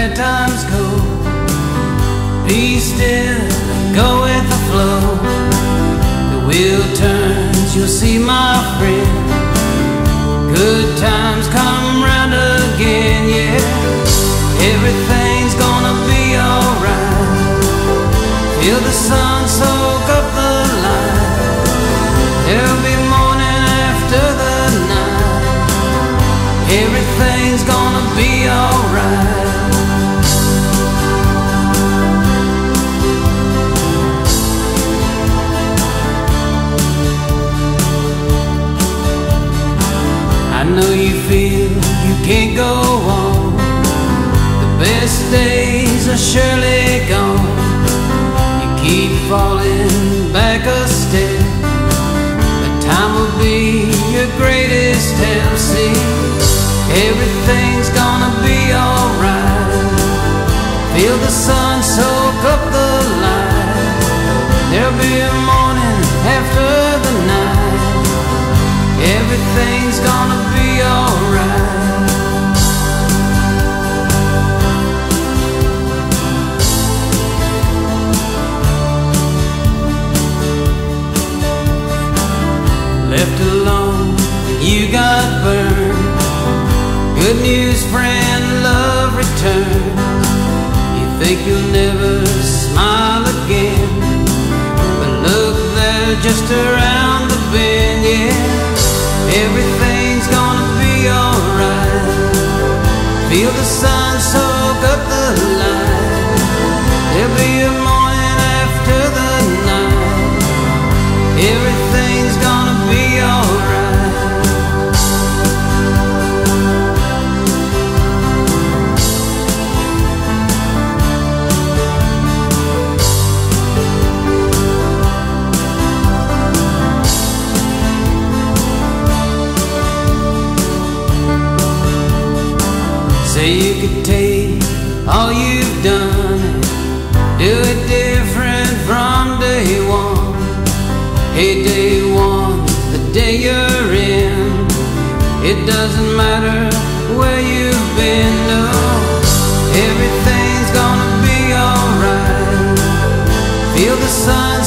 bad times go. Be still and go with the flow. The wheel turns, you'll see my friend. Good times come round again, yeah. Everything's gonna be alright. Feel the sun soak up the light. There'll be morning after the night. Everything's gonna be alright. Know you feel you can't go on. The best days are surely gone. You keep falling back a step, but time will be your greatest help. See, everything's gonna be alright. Feel the sun soak up the light. There'll be a morning after Left alone, you got burned. Good news, friend, love returned. You think you'll never smile again, but look there just around the bend, Say you could take all you've done and do it different from day one. Hey, day one, the day you're in, it doesn't matter where you've been. No, everything's gonna be alright. Feel the sun